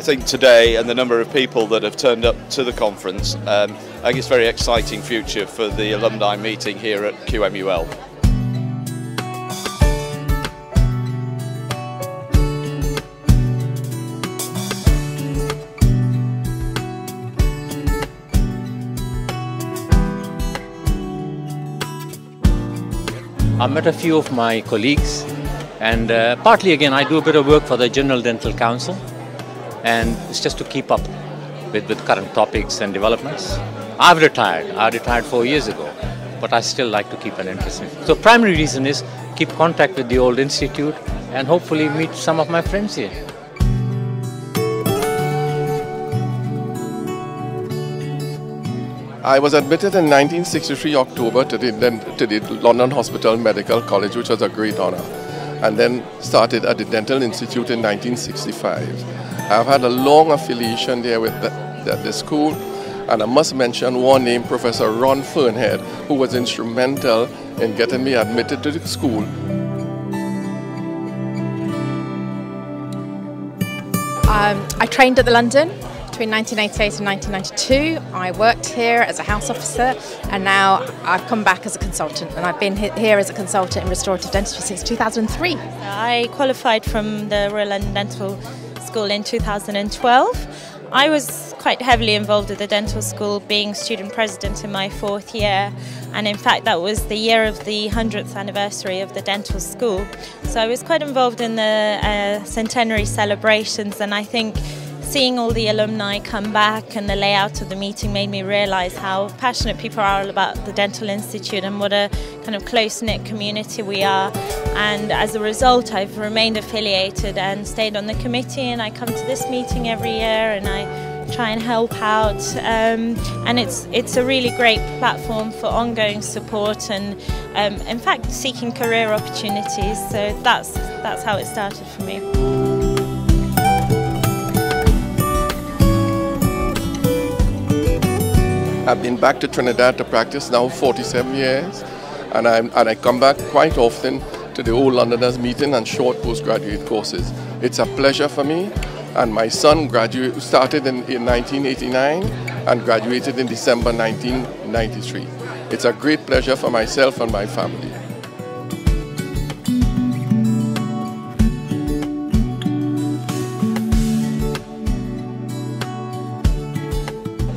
I think today and the number of people that have turned up to the conference, um, I think it's very exciting future for the alumni meeting here at QMUL. I met a few of my colleagues and uh, partly again I do a bit of work for the General Dental Council and it's just to keep up with, with current topics and developments. I've retired, I retired four years ago but I still like to keep an interest in it. So primary reason is keep contact with the old institute and hopefully meet some of my friends here. I was admitted in 1963 October to the, to the London Hospital Medical College, which was a great honor, and then started at the Dental Institute in 1965. I've had a long affiliation there with the, the, the school, and I must mention one name, Professor Ron Fearnhead, who was instrumental in getting me admitted to the school. Um, I trained at the London between 1988 and 1992. I worked here as a house officer and now I've come back as a consultant and I've been here as a consultant in restorative dentistry since 2003. I qualified from the Royal London Dental School in 2012. I was quite heavily involved with the dental school, being student president in my fourth year, and in fact, that was the year of the 100th anniversary of the dental school. So I was quite involved in the uh, centenary celebrations, and I think seeing all the alumni come back and the layout of the meeting made me realise how passionate people are about the Dental Institute and what a kind of close knit community we are. And as a result, I've remained affiliated and stayed on the committee, and I come to this meeting every year and I try and help out. Um, and it's it's a really great platform for ongoing support and, um, in fact, seeking career opportunities. So that's that's how it started for me. I've been back to Trinidad to practice now 47 years, and, i and I come back quite often to the Old Londoners meeting and short postgraduate courses. It's a pleasure for me, and my son graduate, started in, in 1989 and graduated in December 1993. It's a great pleasure for myself and my family.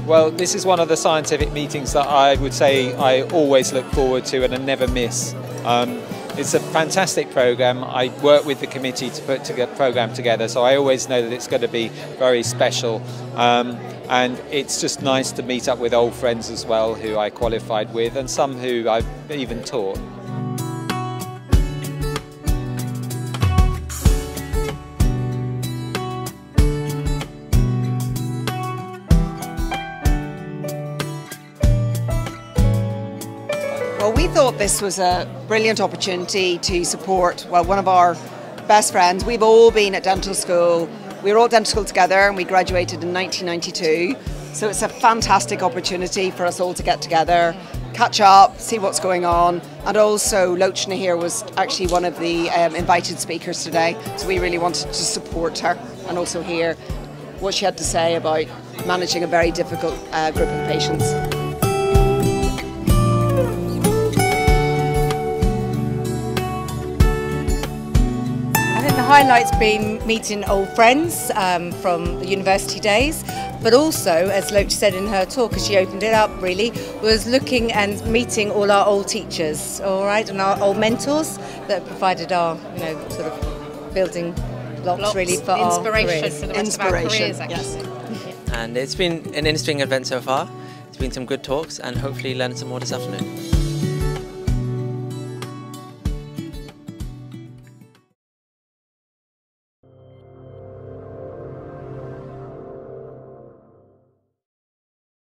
Well, this is one of the scientific meetings that I would say I always look forward to and I never miss. Um, it's a fantastic program. I work with the committee to put the program together, so I always know that it's going to be very special. Um, and it's just nice to meet up with old friends as well, who I qualified with, and some who I've even taught. Well, we thought this was a brilliant opportunity to support, well, one of our best friends. We've all been at dental school. We were all dental school together and we graduated in 1992. So it's a fantastic opportunity for us all to get together, catch up, see what's going on. And also, Lochna here was actually one of the um, invited speakers today. So we really wanted to support her and also hear what she had to say about managing a very difficult uh, group of patients. Highlights been meeting old friends um, from the university days, but also, as Loach said in her talk, as she opened it up really, was looking and meeting all our old teachers, all right, and our old mentors that provided our, you know, sort of building blocks, blocks really for inspiration our careers. for the rest Inspiration, of our careers, yes. And it's been an interesting event so far. It's been some good talks and hopefully learn some more this afternoon.